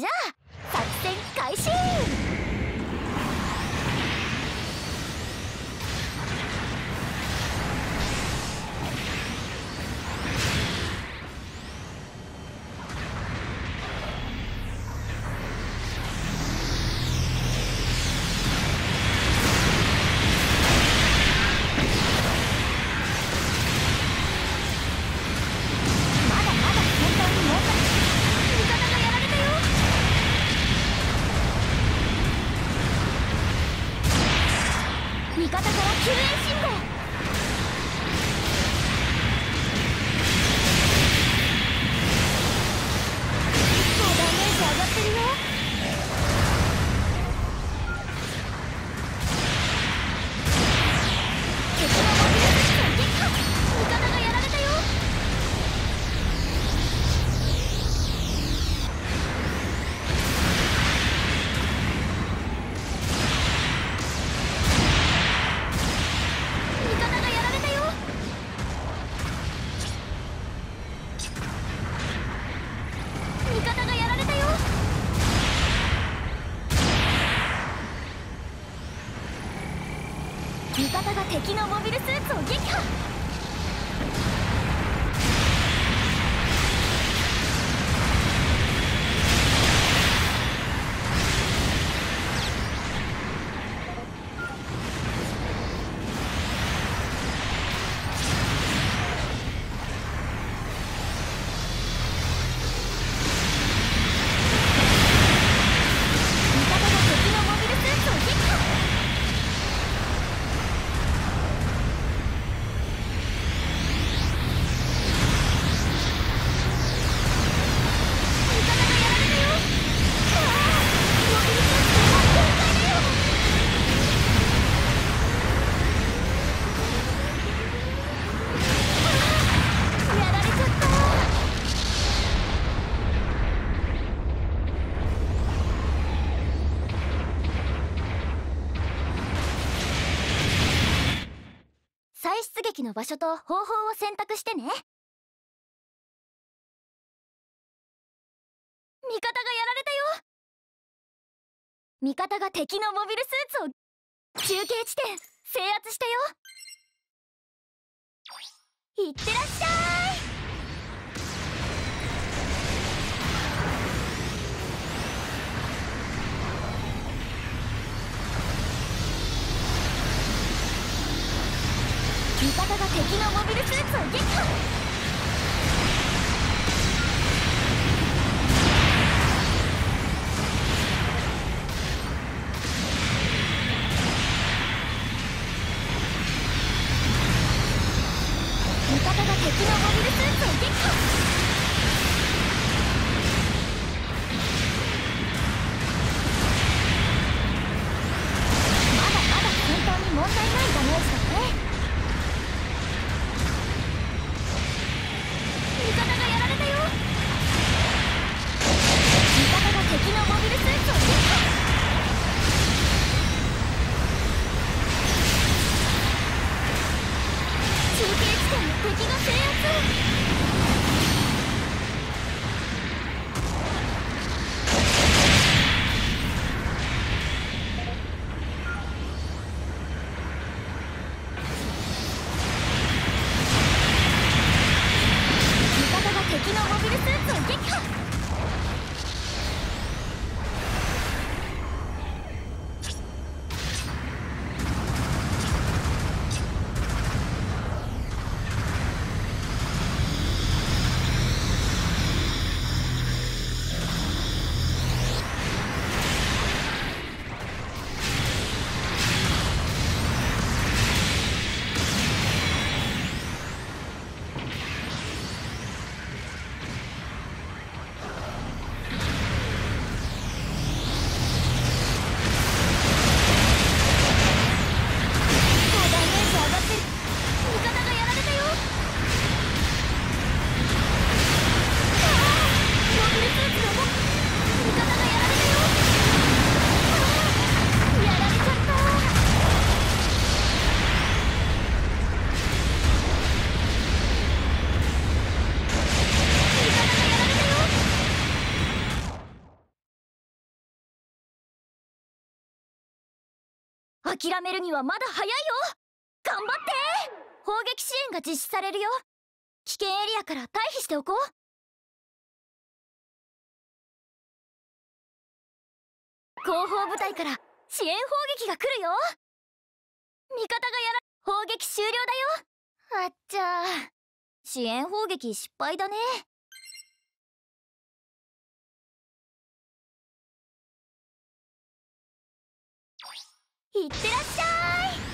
じゃあ。味方が敵のモビルスーツを撃破。出撃の場所と方法を選択してね。味方がやられたよ。味方が敵のモビルスーツを中継地点制圧したよ。いってらっしゃい。諦めるにはまだ早いよ。頑張って。砲撃支援が実施されるよ。危険エリアから退避しておこう。後方部隊から支援砲撃が来るよ。味方がやら砲撃終了だよ。あっちゃ支援砲撃失敗だね。いってらっしゃい。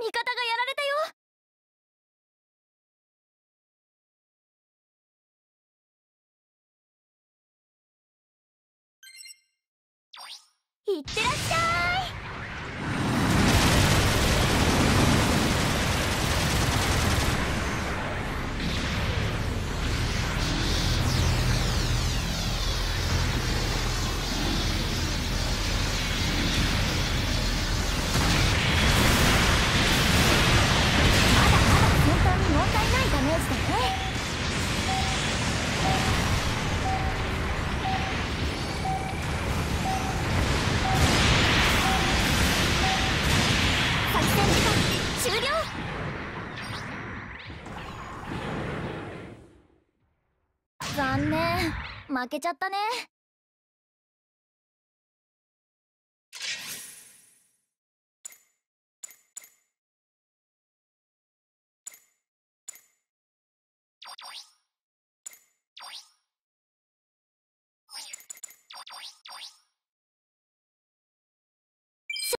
味方がやられたよ。いってらっしゃい。負けちゃったね。